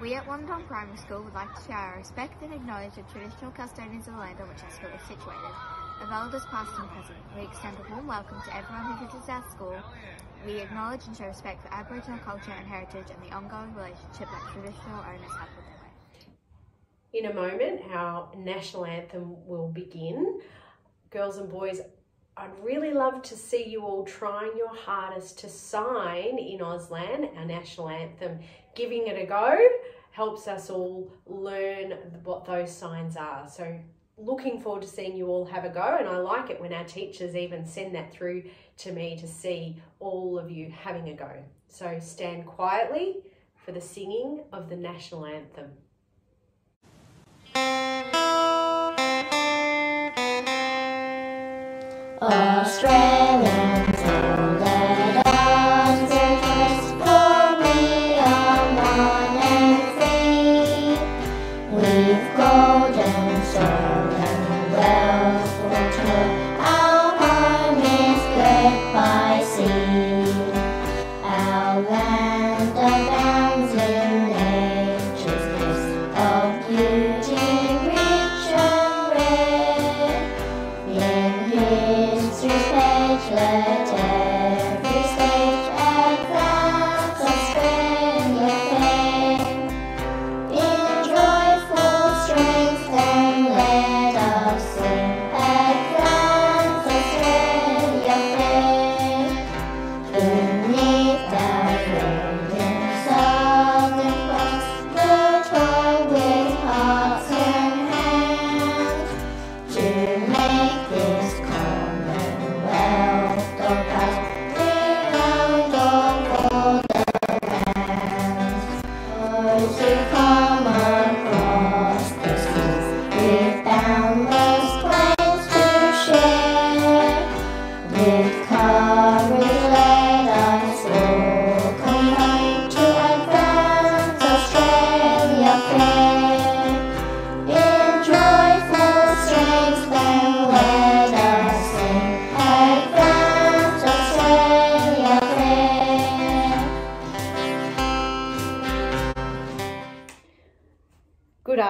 We at Wandong Primary School would like to show our respect and acknowledge the traditional custodians of the land on which our school is situated. Of elders past and present, we extend a warm welcome to everyone who visits our school. We acknowledge and show respect for Aboriginal culture and heritage and the ongoing relationship that traditional owners have with the land. In a moment, our national anthem will begin. Girls and boys, I'd really love to see you all trying your hardest to sign in Auslan, our national anthem. Giving it a go helps us all learn what those signs are. So looking forward to seeing you all have a go and I like it when our teachers even send that through to me to see all of you having a go. So stand quietly for the singing of the national anthem. Those who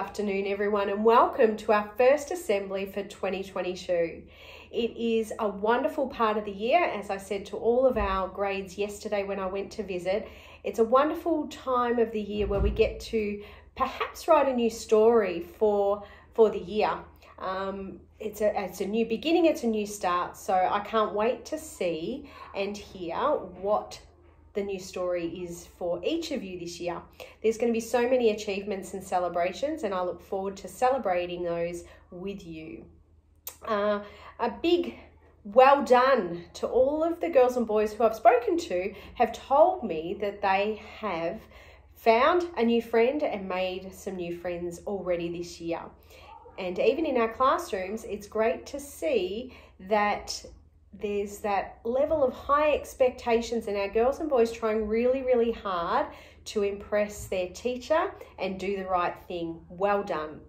afternoon, everyone, and welcome to our first assembly for 2022. It is a wonderful part of the year, as I said to all of our grades yesterday when I went to visit. It's a wonderful time of the year where we get to perhaps write a new story for for the year. Um, it's a it's a new beginning, it's a new start. So I can't wait to see and hear what the new story is for each of you this year. There's going to be so many achievements and celebrations, and I look forward to celebrating those with you. Uh, a big well done to all of the girls and boys who I've spoken to have told me that they have found a new friend and made some new friends already this year. And even in our classrooms, it's great to see that there's that level of high expectations, and our girls and boys trying really, really hard to impress their teacher and do the right thing. Well done.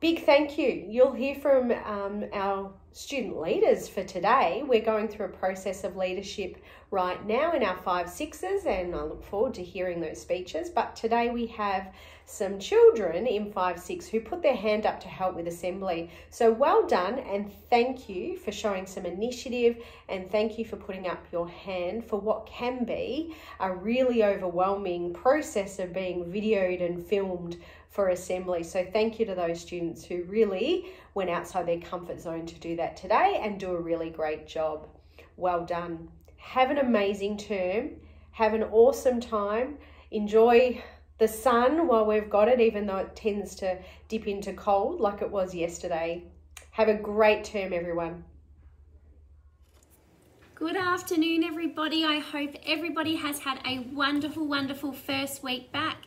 Big thank you. You'll hear from um, our student leaders for today. We're going through a process of leadership right now in our five sixes, and I look forward to hearing those speeches. But today we have some children in five six who put their hand up to help with assembly. So well done, and thank you for showing some initiative, and thank you for putting up your hand for what can be a really overwhelming process of being videoed and filmed for assembly. So thank you to those students who really went outside their comfort zone to do that today and do a really great job. Well done. Have an amazing term. Have an awesome time. Enjoy the sun while we've got it, even though it tends to dip into cold like it was yesterday. Have a great term, everyone. Good afternoon, everybody. I hope everybody has had a wonderful, wonderful first week back.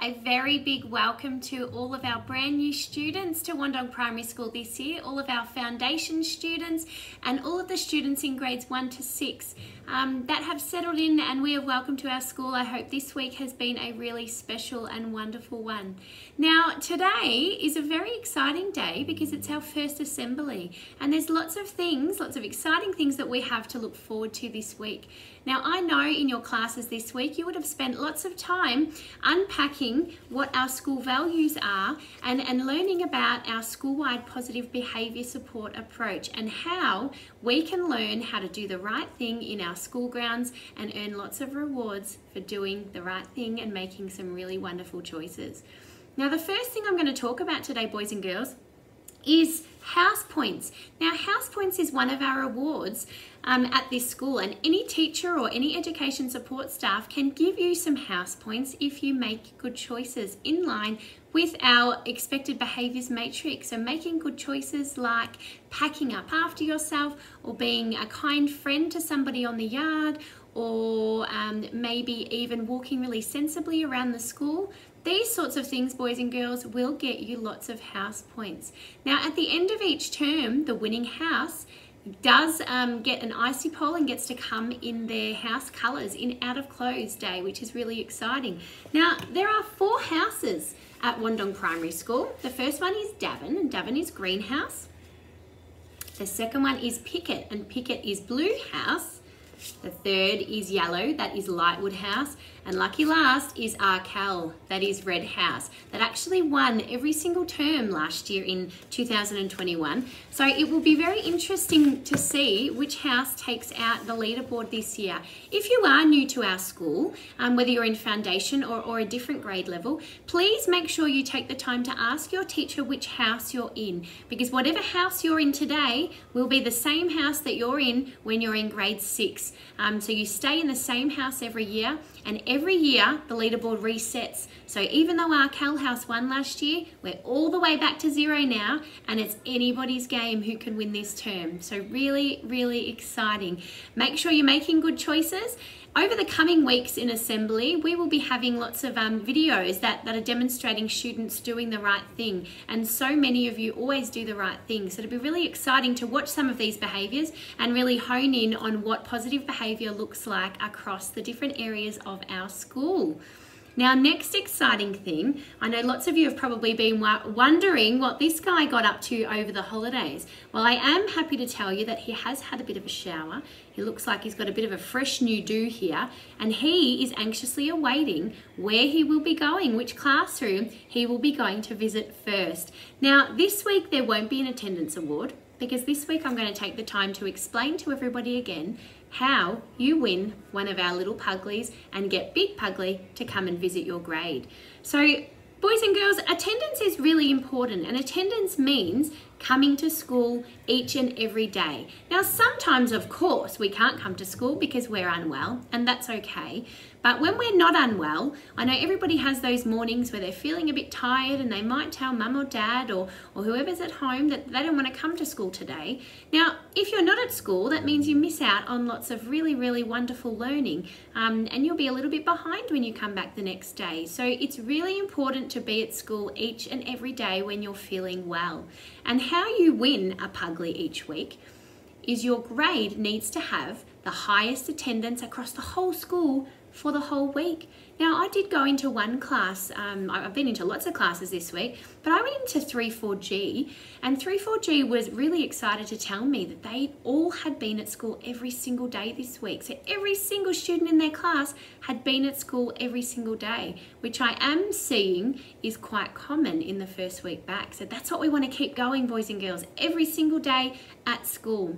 A very big welcome to all of our brand new students to Wandong Primary School this year, all of our foundation students, and all of the students in grades 1 to 6 um, that have settled in and we are welcome to our school. I hope this week has been a really special and wonderful one. Now, today is a very exciting day because it's our first assembly, and there's lots of things, lots of exciting things that we have to look forward to this week. Now, I know in your classes this week you would have spent lots of time unpacking what our school values are and, and learning about our school-wide positive behaviour support approach and how we can learn how to do the right thing in our school grounds and earn lots of rewards for doing the right thing and making some really wonderful choices. Now, the first thing I'm going to talk about today, boys and girls, is house points. Now, house points is one of our awards um, at this school, and any teacher or any education support staff can give you some house points if you make good choices in line with our expected behaviours matrix. So, making good choices like packing up after yourself, or being a kind friend to somebody on the yard, or um, maybe even walking really sensibly around the school. These sorts of things, boys and girls, will get you lots of house points. Now, at the end of each term, the winning house does um, get an icy pole and gets to come in their house colours in out of clothes day, which is really exciting. Now, there are four houses at Wandong Primary School. The first one is Davin, and Davin is greenhouse. The second one is Pickett, and Pickett is blue house. The third is yellow, that is Lightwood House. And lucky last is Arkell, that is Red House, that actually won every single term last year in 2021. So it will be very interesting to see which house takes out the leaderboard this year. If you are new to our school, um, whether you're in foundation or, or a different grade level, please make sure you take the time to ask your teacher which house you're in, because whatever house you're in today will be the same house that you're in when you're in grade six. Um, so you stay in the same house every year and every year the leaderboard resets. So even though Arkell House won last year, we're all the way back to zero now and it's anybody's game who can win this term. So really, really exciting. Make sure you're making good choices over the coming weeks in assembly, we will be having lots of um, videos that, that are demonstrating students doing the right thing. And so many of you always do the right thing. So it'll be really exciting to watch some of these behaviours and really hone in on what positive behaviour looks like across the different areas of our school. Now, next exciting thing, I know lots of you have probably been wondering what this guy got up to over the holidays. Well, I am happy to tell you that he has had a bit of a shower. He looks like he's got a bit of a fresh new do here, and he is anxiously awaiting where he will be going, which classroom he will be going to visit first. Now, this week there won't be an attendance award because this week I'm going to take the time to explain to everybody again how you win one of our little Puglies and get Big Pugly to come and visit your grade. So boys and girls, attendance is really important and attendance means coming to school each and every day. Now, sometimes, of course, we can't come to school because we're unwell, and that's okay. But when we're not unwell, I know everybody has those mornings where they're feeling a bit tired and they might tell mum or dad or, or whoever's at home that they don't want to come to school today. Now, if you're not at school, that means you miss out on lots of really, really wonderful learning um, and you'll be a little bit behind when you come back the next day. So it's really important to be at school each and every day when you're feeling well. And how you win a Pugly each week is your grade needs to have the highest attendance across the whole school for the whole week. Now, I did go into one class, um, I've been into lots of classes this week, but I went into 3-4G, and 3-4G was really excited to tell me that they all had been at school every single day this week. So every single student in their class had been at school every single day, which I am seeing is quite common in the first week back. So that's what we want to keep going, boys and girls, every single day at school.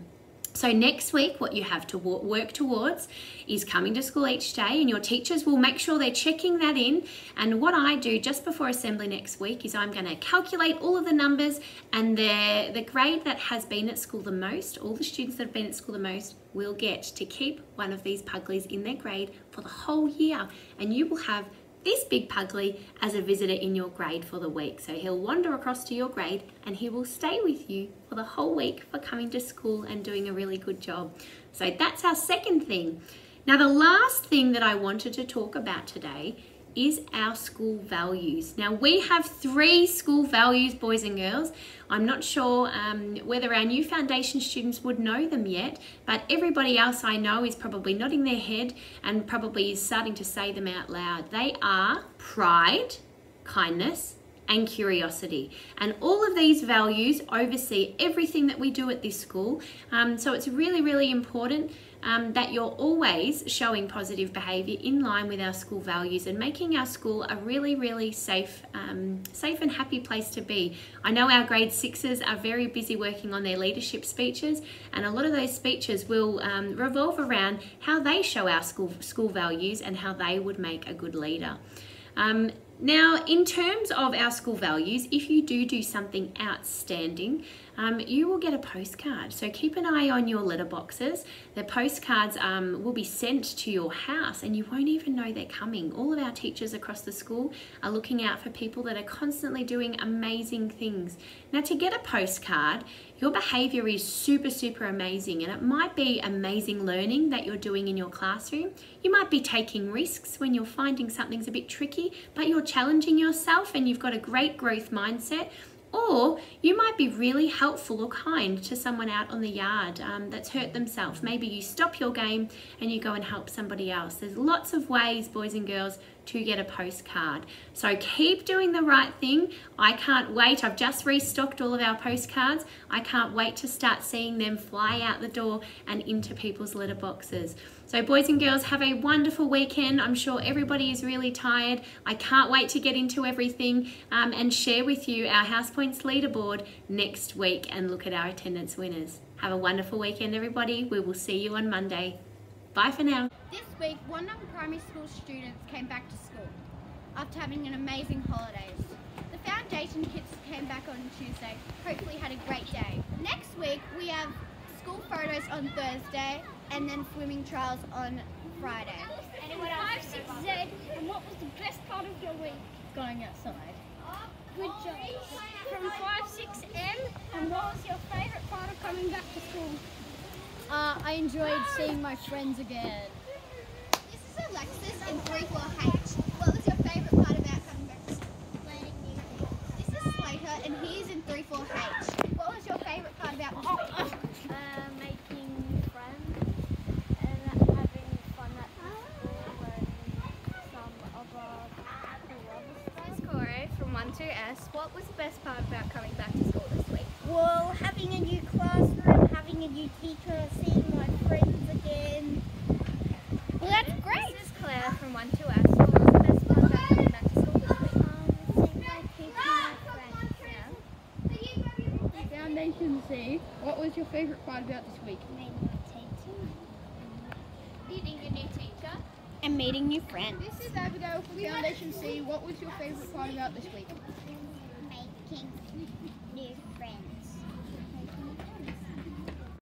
So next week, what you have to work towards is coming to school each day and your teachers will make sure they're checking that in. And what I do just before assembly next week is I'm gonna calculate all of the numbers and the, the grade that has been at school the most, all the students that have been at school the most will get to keep one of these Puglies in their grade for the whole year. And you will have this big pugly as a visitor in your grade for the week. So he'll wander across to your grade and he will stay with you for the whole week for coming to school and doing a really good job. So that's our second thing. Now the last thing that I wanted to talk about today is our school values. Now, we have three school values, boys and girls. I'm not sure um, whether our new foundation students would know them yet, but everybody else I know is probably nodding their head and probably is starting to say them out loud. They are pride, kindness, and curiosity. And all of these values oversee everything that we do at this school. Um, so it's really, really important um, that you're always showing positive behaviour in line with our school values and making our school a really, really safe, um, safe and happy place to be. I know our grade sixes are very busy working on their leadership speeches, and a lot of those speeches will um, revolve around how they show our school school values and how they would make a good leader. Um, now, in terms of our school values, if you do do something outstanding, um, you will get a postcard. So keep an eye on your letterboxes. The postcards um, will be sent to your house and you won't even know they're coming. All of our teachers across the school are looking out for people that are constantly doing amazing things. Now, to get a postcard, your behavior is super, super amazing, and it might be amazing learning that you're doing in your classroom. You might be taking risks when you're finding something's a bit tricky, but you're challenging yourself and you've got a great growth mindset. Or you might be really helpful or kind to someone out on the yard um, that's hurt themselves. Maybe you stop your game and you go and help somebody else. There's lots of ways, boys and girls, to get a postcard. So keep doing the right thing. I can't wait. I've just restocked all of our postcards. I can't wait to start seeing them fly out the door and into people's letterboxes. So, boys and girls, have a wonderful weekend. I'm sure everybody is really tired. I can't wait to get into everything um, and share with you our House Points leaderboard next week and look at our attendance winners. Have a wonderful weekend, everybody. We will see you on Monday. Bye for now. This week, Wandong Primary School students came back to school after having an amazing holidays. The foundation kids came back on Tuesday, hopefully had a great day. Next week, we have school photos on Thursday and then swimming trials on Friday. Anyone else? 5-6Z, and what was the best part of your week? Going outside. Good job. From 5-6M, and what was your favourite part of coming back to school? Uh, I enjoyed seeing my friends again. This is Alexis in 3-4H. What was your favourite part about coming back to school? Learning new things. This is Slater and he's in 3-4H. What was your favourite part about this week? Meeting a teacher. Meeting new teacher. And meeting new friends. This is Abigail from Foundation C. What was your favourite part about this week? Making